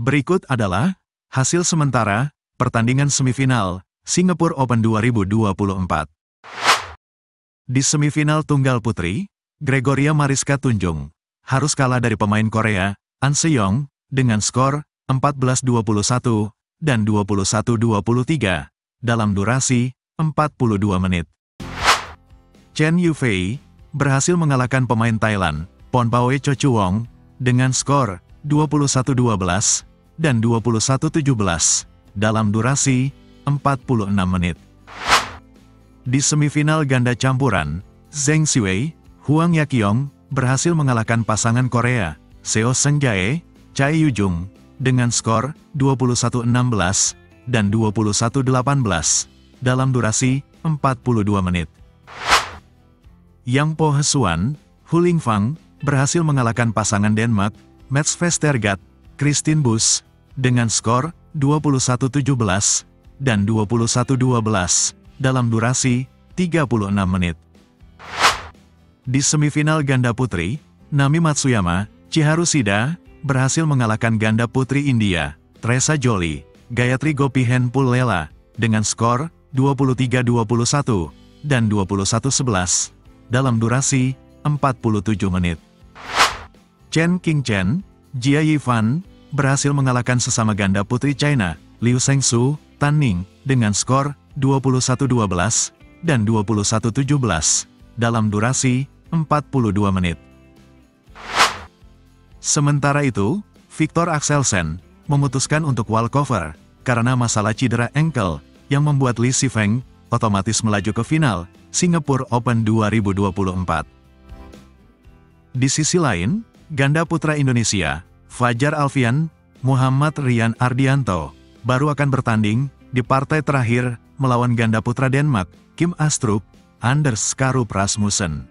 Berikut adalah hasil sementara pertandingan semifinal Singapore Open 2024. Di semifinal tunggal putri, Gregoria Mariska Tunjung harus kalah dari pemain Korea, An Seyong, dengan skor 14-21 dan 21-23 dalam durasi 42 menit. Chen Yufei berhasil mengalahkan pemain Thailand, Ponpawe Chochuwong, dengan skor 21-12 dan 21-17 dalam durasi 46 menit. Di semifinal ganda campuran, Zheng Siwei, Huang Yaqiong berhasil mengalahkan pasangan Korea, Seo Seung-jae, Chai Yujung, dengan skor 21-16 dan 21-18 dalam durasi 42 menit. Yang Po Hesuan, Hu Lingfang, berhasil mengalahkan pasangan Denmark, Mats Vestergaard, Christine Bus, dengan skor 21-17 dan 21-12 dalam durasi 36 menit. Di semifinal ganda putri, Nami Matsuyama, Chiharu Shida, berhasil mengalahkan ganda putri India, Teresa Jolie, Gayatri Gopihen Pullela, dengan skor 23-21 dan 21-11 dalam durasi 47 menit. Chen Qingchen, Jia Yifan, berhasil mengalahkan sesama ganda putri China, Liu Shengsu, Tan Ning, dengan skor 21-12 dan 21-17 dalam durasi 42 menit. Sementara itu, Victor Axelsen memutuskan untuk walkover karena masalah cedera ankle yang membuat Li Sifeng otomatis melaju ke final Singapore Open 2024. Di sisi lain, Ganda putra Indonesia, Fajar Alfian, Muhammad Rian Ardianto, baru akan bertanding di partai terakhir melawan ganda putra Denmark, Kim Astrup, Anders Karup Rasmussen.